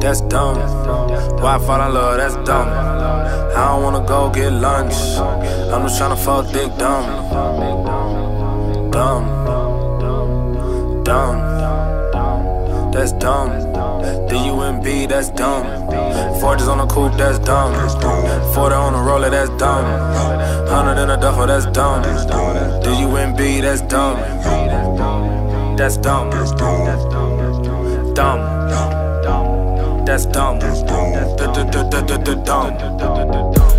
That's dumb. Why fall in love? That's dumb. I don't wanna go get lunch. I'm just tryna fuck dick dumb. Dumb. Dumb. That's dumb. D-U-M-B, that's dumb. Forgis on the coupe, that's dumb. 40 on the roller, that's dumb. 100 in a duffel, that's dumb. D-U-M-B, that's dumb. That's dumb. Dumb. That's dumb. Dumb.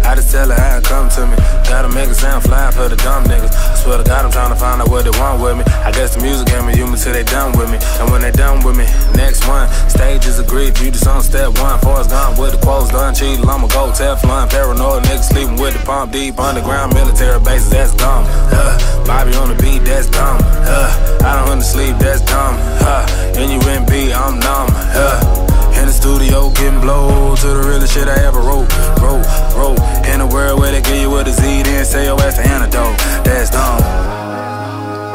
I just tell her how it come to me. Gotta make it sound fly for the dumb niggas. I swear to God, I'm trying to find out what they want with me. I guess the music gave me human till they done with me. And when they done with me, next one, stages agreed. You just on step one. Forrest gone with the quotes done. Cheating, I'ma go Teflon. Paranoid niggas sleeping with the pump deep. Underground military bases, that's dumb. Uh, Bobby on the beat, that's dumb. Uh, I don't undersleep, to the realest shit I ever wrote, wrote, wrote. In a world where they give you a Z, then say your ass the antidote. That's dumb,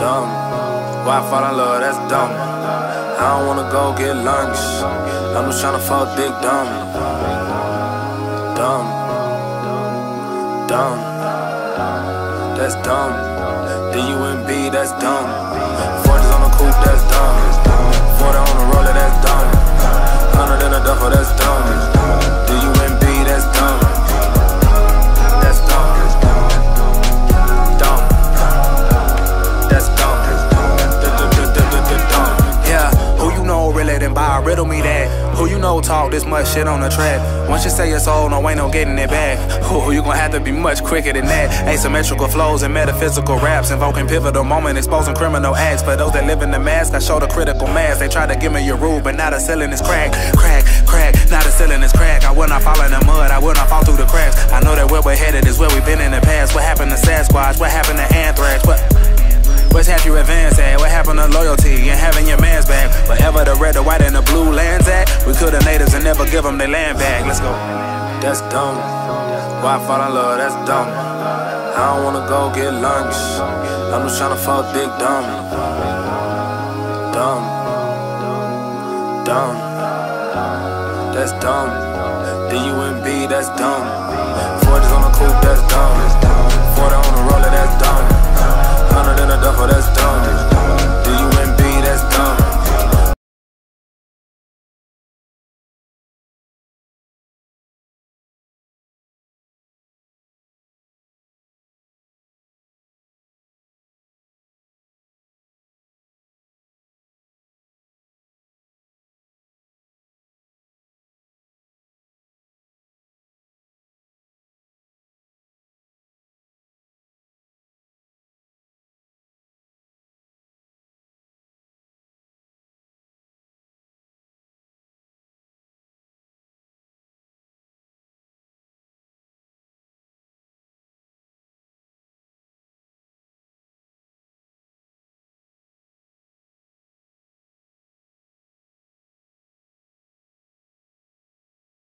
dumb. Why fall in love? That's dumb. I don't wanna go get lunch. I'm just tryna fuck dick dumb, dumb, dumb. That's dumb. D-U-M-B, that's dumb. Forgis on the coupe, that's dumb. 40 on the roller, that's dumb. Me that? Who you know talk this much shit on the track? Once you say your soul, no ain't no getting it back. Who you gonna have to be much quicker than that? Asymmetrical flows and metaphysical raps, invoking pivotal moment, exposing criminal acts. For those that live in the mask, I show the critical mass. They try to give me your rule, but now the ceiling is crack, crack, crack. Now the ceiling is crack. I will not fall in the mud, I will not fall through the cracks. I know that where we're headed is where we've been in the That's dumb. Why I fall in love? That's dumb. I don't wanna go get lunch. I'm just tryna fuck dick dumb. Dumb. Dumb. That's dumb. D-U-M-B, that's dumb.